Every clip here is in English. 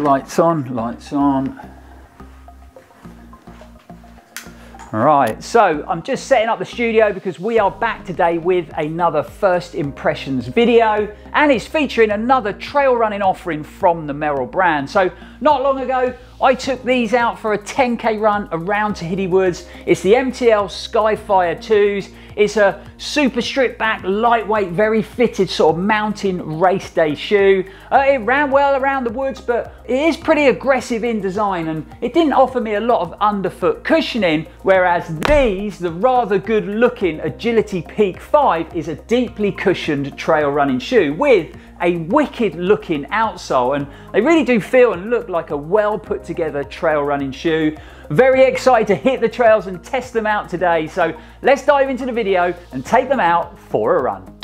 Lights on, lights on. Right, so I'm just setting up the studio because we are back today with another first impressions video and it's featuring another trail running offering from the Merrell brand. So not long ago, I took these out for a 10K run around Tehidy Woods. It's the MTL Skyfire 2s. It's a super stripped back, lightweight, very fitted sort of mountain race day shoe. Uh, it ran well around the woods, but it is pretty aggressive in design and it didn't offer me a lot of underfoot cushioning, whereas these, the rather good looking Agility Peak 5 is a deeply cushioned trail running shoe with a wicked looking outsole and they really do feel and look like a well put together trail running shoe. Very excited to hit the trails and test them out today. So let's dive into the video and take them out for a run.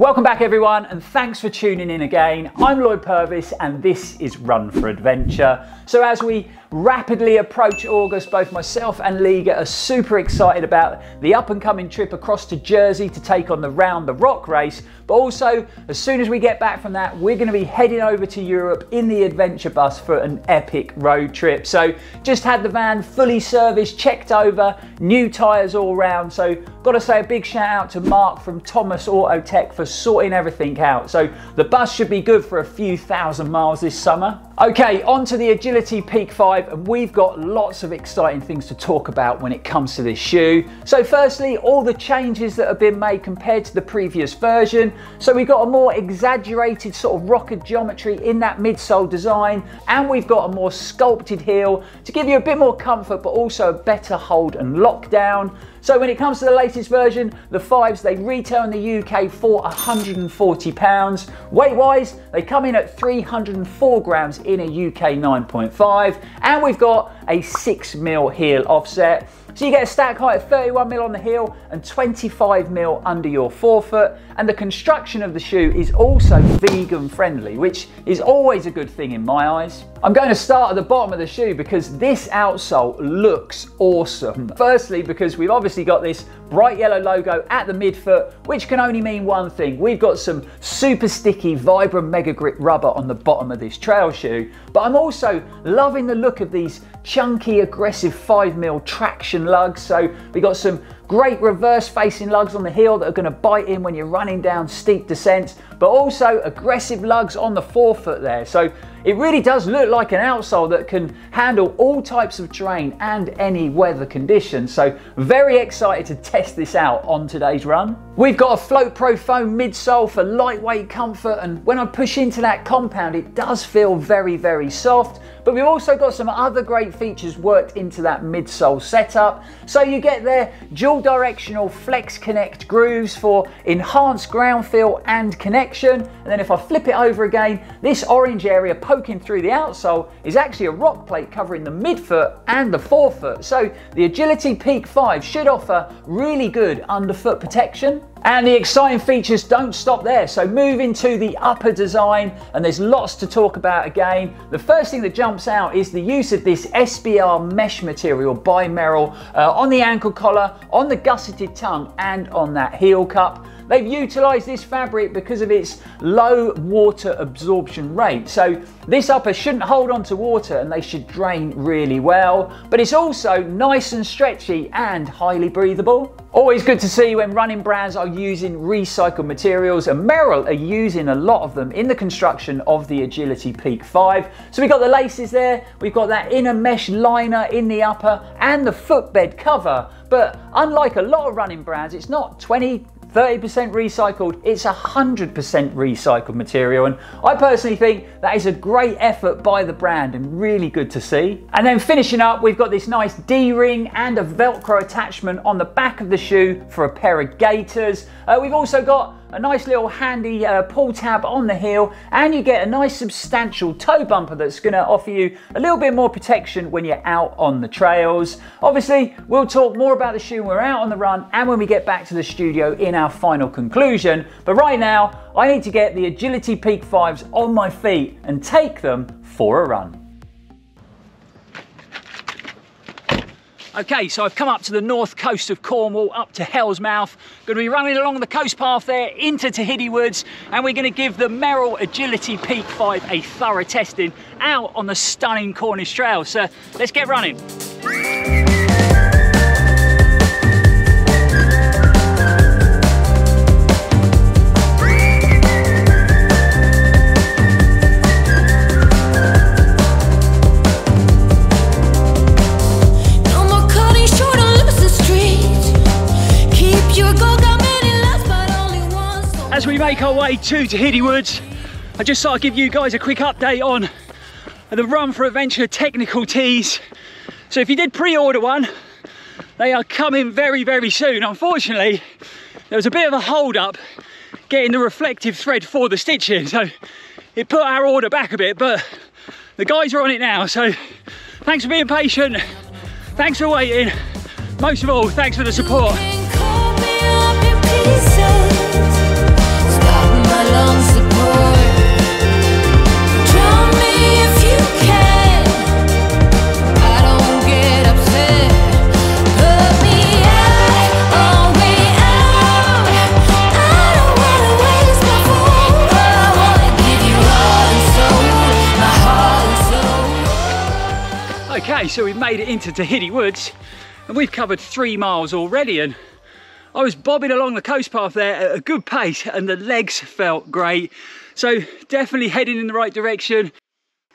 Welcome back everyone and thanks for tuning in again. I'm Lloyd Purvis and this is Run for Adventure. So as we rapidly approach August, both myself and Liga are super excited about the up and coming trip across to Jersey to take on the Round the Rock race. But also, as soon as we get back from that, we're going to be heading over to Europe in the adventure bus for an epic road trip. So just had the van fully serviced, checked over, new tyres all round. So got to say a big shout out to Mark from Thomas Auto Tech for sorting everything out. So the bus should be good for a few thousand miles this summer. Okay, on to the Agility Peak 5 and we've got lots of exciting things to talk about when it comes to this shoe. So firstly, all the changes that have been made compared to the previous version. So we've got a more exaggerated sort of rocker geometry in that midsole design and we've got a more sculpted heel to give you a bit more comfort but also a better hold and lockdown. So when it comes to the latest version, the 5s, they retail in the UK for £140. Weight-wise, they come in at 304 grams in a UK 9.5. And we've got a 6mm heel offset. So you get a stack height of 31mm on the heel and 25mm under your forefoot. And the construction of the shoe is also vegan friendly, which is always a good thing in my eyes. I'm going to start at the bottom of the shoe because this outsole looks awesome. Firstly, because we've obviously got this bright yellow logo at the midfoot, which can only mean one thing. We've got some super sticky Vibram Mega Grip rubber on the bottom of this trail shoe, but I'm also loving the look of these chunky, aggressive 5mm traction lugs. So we got some great reverse facing lugs on the heel that are going to bite in when you're running down steep descents, but also aggressive lugs on the forefoot there. So it really does look like an outsole that can handle all types of terrain and any weather conditions. So very excited to test this out on today's run. We've got a Float Pro foam midsole for lightweight comfort and when I push into that compound it does feel very very soft but we've also got some other great features worked into that midsole setup. So you get their dual directional Flex Connect grooves for enhanced ground feel and And then if I flip it over again, this orange area poking through the outsole is actually a rock plate covering the midfoot and the forefoot. So the Agility Peak 5 should offer really good underfoot protection and the exciting features don't stop there. So moving to the upper design, and there's lots to talk about again. The first thing that jumps out is the use of this SBR mesh material by Merrell uh, on the ankle collar, on the gusseted tongue, and on that heel cup. They've utilised this fabric because of its low water absorption rate. So this upper shouldn't hold on to water and they should drain really well, but it's also nice and stretchy and highly breathable. Always good to see when running brands are using recycled materials and Merrell are using a lot of them in the construction of the Agility Peak 5. So we've got the laces there, we've got that inner mesh liner in the upper and the footbed cover. But unlike a lot of running brands, it's not 20, 30% recycled, it's 100% recycled material. And I personally think that is a great effort by the brand and really good to see. And then finishing up, we've got this nice D-ring and a Velcro attachment on the back of the shoe for a pair of gaiters. Uh, we've also got a nice little handy uh, pull tab on the heel and you get a nice substantial toe bumper that's going to offer you a little bit more protection when you're out on the trails. Obviously we'll talk more about the shoe when we're out on the run and when we get back to the studio in our final conclusion but right now I need to get the Agility Peak 5s on my feet and take them for a run. Okay, so I've come up to the north coast of Cornwall, up to Hell's Mouth. Going to be running along the coast path there into Tehidy Woods, and we're going to give the Merrell Agility Peak 5 a thorough testing out on the stunning Cornish Trail. So let's get running. Make our way to Tehidy Woods, I just thought I'd give you guys a quick update on the Run for Adventure technical tees. So if you did pre-order one, they are coming very, very soon. Unfortunately, there was a bit of a hold up getting the reflective thread for the stitching. So it put our order back a bit, but the guys are on it now. So thanks for being patient. Thanks for waiting. Most of all, thanks for the support. So we've made it into Tehidy Woods and we've covered three miles already and I was bobbing along the coast path there at a good pace and the legs felt great. So definitely heading in the right direction,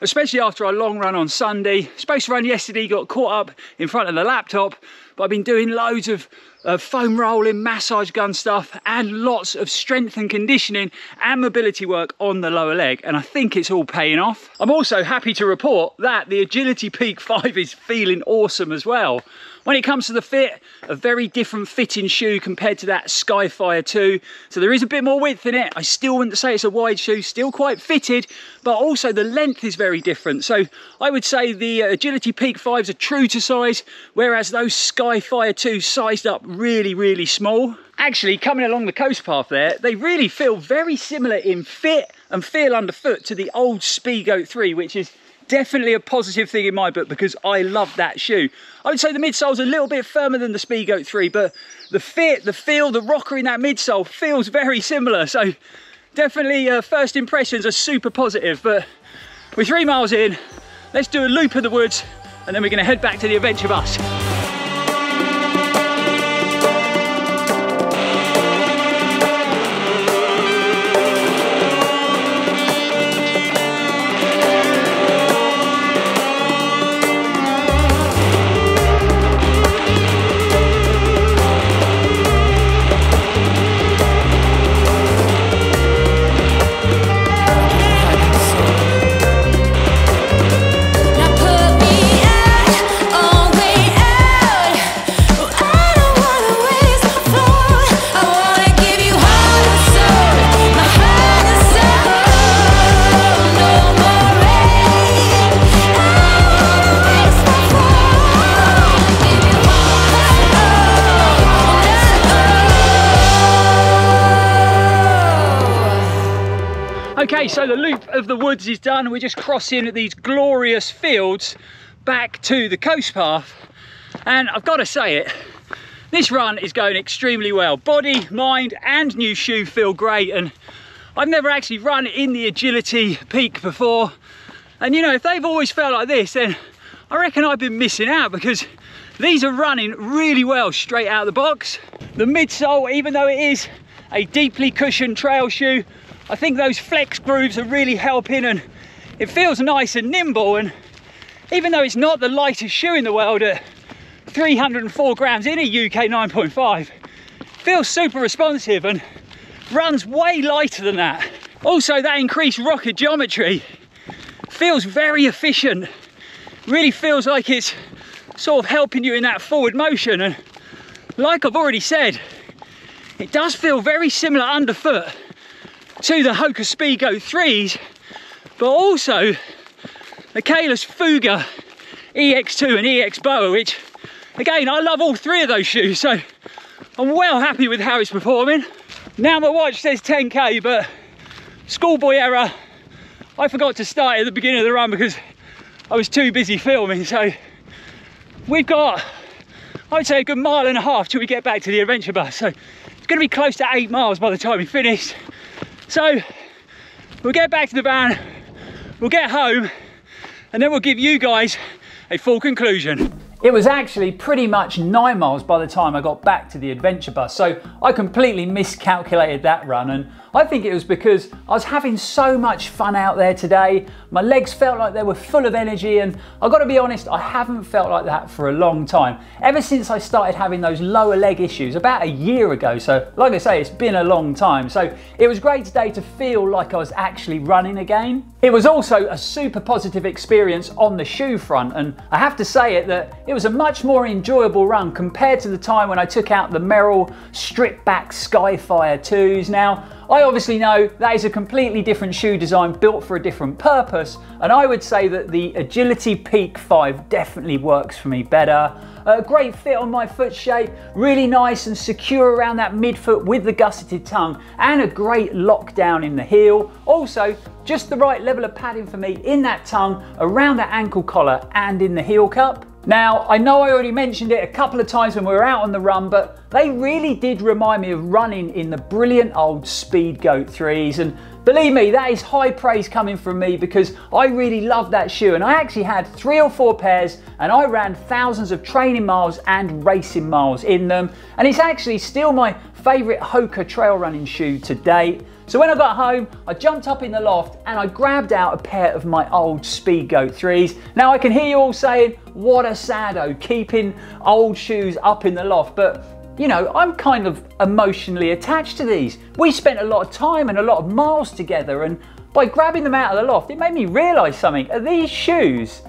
especially after a long run on Sunday. To run yesterday, got caught up in front of the laptop, but I've been doing loads of uh, foam rolling, massage gun stuff, and lots of strength and conditioning and mobility work on the lower leg. And I think it's all paying off. I'm also happy to report that the Agility Peak 5 is feeling awesome as well. When it comes to the fit, a very different fitting shoe compared to that Skyfire 2. So there is a bit more width in it. I still wouldn't say it's a wide shoe, still quite fitted, but also the length is very different. So I would say the Agility Peak 5s are true to size, whereas those Skyfire 2 sized up really, really small. Actually, coming along the coast path there, they really feel very similar in fit and feel underfoot to the old Speedgoat 3, which is definitely a positive thing in my book because I love that shoe. I would say the midsole's a little bit firmer than the Speedgoat 3, but the fit, the feel, the rocker in that midsole feels very similar. So definitely uh, first impressions are super positive, but we're three miles in. Let's do a loop of the woods and then we're gonna head back to the adventure bus. Okay, so the loop of the woods is done. We're just crossing these glorious fields back to the coast path. And I've got to say it, this run is going extremely well. Body, mind, and new shoe feel great. And I've never actually run in the agility peak before. And you know, if they've always felt like this, then I reckon I've been missing out because these are running really well straight out of the box. The midsole, even though it is a deeply cushioned trail shoe, I think those flex grooves are really helping and it feels nice and nimble and even though it's not the lightest shoe in the world at 304 grams in a UK 9.5 feels super responsive and runs way lighter than that. Also that increased rocker geometry feels very efficient. Really feels like it's sort of helping you in that forward motion and like I've already said it does feel very similar underfoot to the Hoka Speedgoat 3s, but also the Kailas Fuga EX2 and EX Boa, which again, I love all three of those shoes, so I'm well happy with how it's performing. Now my watch says 10K, but schoolboy error, I forgot to start at the beginning of the run because I was too busy filming, so we've got I would say a good mile and a half till we get back to the adventure bus. So it's going to be close to eight miles by the time we finish. So we'll get back to the van, we'll get home, and then we'll give you guys a full conclusion. It was actually pretty much nine miles by the time I got back to the adventure bus, so I completely miscalculated that run and I think it was because I was having so much fun out there today. My legs felt like they were full of energy and I've got to be honest, I haven't felt like that for a long time. Ever since I started having those lower leg issues about a year ago. So like I say, it's been a long time. So it was great today to feel like I was actually running again. It was also a super positive experience on the shoe front and I have to say it that it was a much more enjoyable run compared to the time when I took out the Merrell strip back Skyfire 2s. Now, I obviously know that is a completely different shoe design built for a different purpose, and I would say that the Agility Peak 5 definitely works for me better. A great fit on my foot shape, really nice and secure around that midfoot with the gusseted tongue, and a great lockdown in the heel. Also, just the right level of padding for me in that tongue, around that ankle collar, and in the heel cup. Now, I know I already mentioned it a couple of times when we were out on the run, but they really did remind me of running in the brilliant old Speedgoat 3s. And believe me, that is high praise coming from me because I really love that shoe. And I actually had three or four pairs and I ran thousands of training miles and racing miles in them. And it's actually still my favorite Hoka trail running shoe to date. So when I got home, I jumped up in the loft and I grabbed out a pair of my old Speedgoat 3s. Now I can hear you all saying, what a sado, keeping old shoes up in the loft, but you know, I'm kind of emotionally attached to these. We spent a lot of time and a lot of miles together and by grabbing them out of the loft, it made me realize something. Are these shoes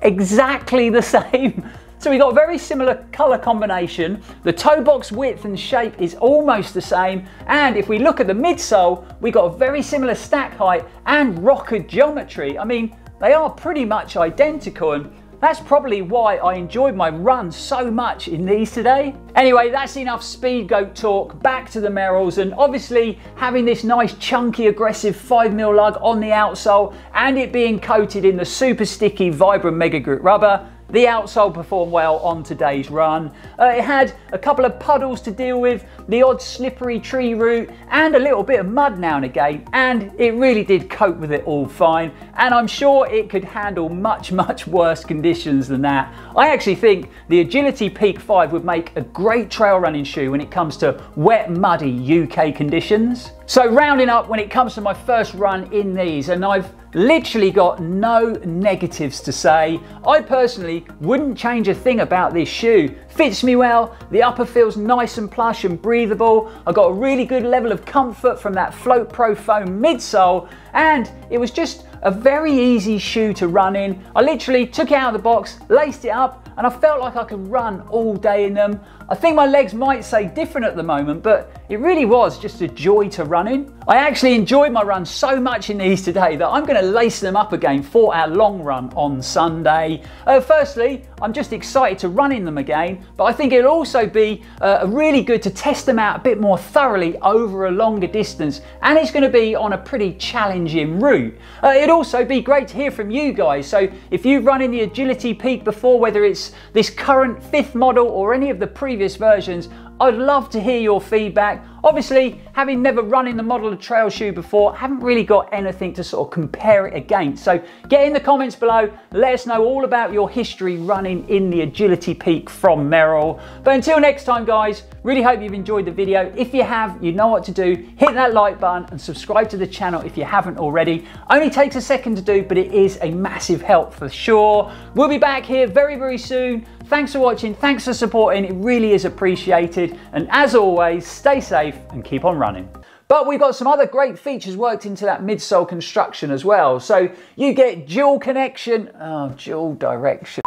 exactly the same so we got a very similar color combination. The toe box width and shape is almost the same. And if we look at the midsole, we got a very similar stack height and rocker geometry. I mean, they are pretty much identical and that's probably why I enjoyed my run so much in these today. Anyway, that's enough speed Speedgoat talk. Back to the Merrells and obviously having this nice chunky aggressive 5mm lug on the outsole and it being coated in the super sticky Vibram Mega Grip rubber the outsole performed well on today's run. Uh, it had a couple of puddles to deal with, the odd slippery tree root, and a little bit of mud now and again, and it really did cope with it all fine. And I'm sure it could handle much, much worse conditions than that. I actually think the Agility Peak 5 would make a great trail running shoe when it comes to wet, muddy UK conditions. So rounding up when it comes to my first run in these, and I've literally got no negatives to say. I personally wouldn't change a thing about this shoe. Fits me well, the upper feels nice and plush and breathable. I got a really good level of comfort from that Float Pro foam midsole and it was just a very easy shoe to run in. I literally took it out of the box, laced it up, and I felt like I could run all day in them. I think my legs might say different at the moment, but it really was just a joy to run in. I actually enjoyed my run so much in these today that I'm going to lace them up again for our long run on Sunday. Uh, firstly, I'm just excited to run in them again, but I think it'll also be uh, really good to test them out a bit more thoroughly over a longer distance, and it's going to be on a pretty challenging route. Uh, it'd also be great to hear from you guys, so if you've run in the Agility Peak before, whether it's this current fifth model or any of the previous versions, I'd love to hear your feedback. Obviously, having never run in the model of trail shoe before, haven't really got anything to sort of compare it against. So get in the comments below, let us know all about your history running in the Agility Peak from Merrell. But until next time, guys, really hope you've enjoyed the video. If you have, you know what to do. Hit that like button and subscribe to the channel if you haven't already. Only takes a second to do, but it is a massive help for sure. We'll be back here very, very soon Thanks for watching, thanks for supporting, it really is appreciated. And as always, stay safe and keep on running. But we've got some other great features worked into that midsole construction as well. So you get dual connection, oh, dual direction.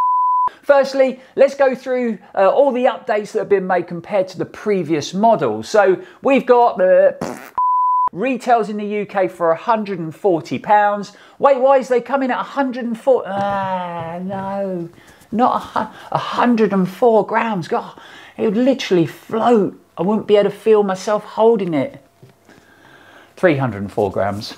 Firstly, let's go through uh, all the updates that have been made compared to the previous model. So we've got the retails in the UK for £140. Weight wise, they come in at 140. Ah, no not a, 104 grams. God, it would literally float. I wouldn't be able to feel myself holding it. 304 grams.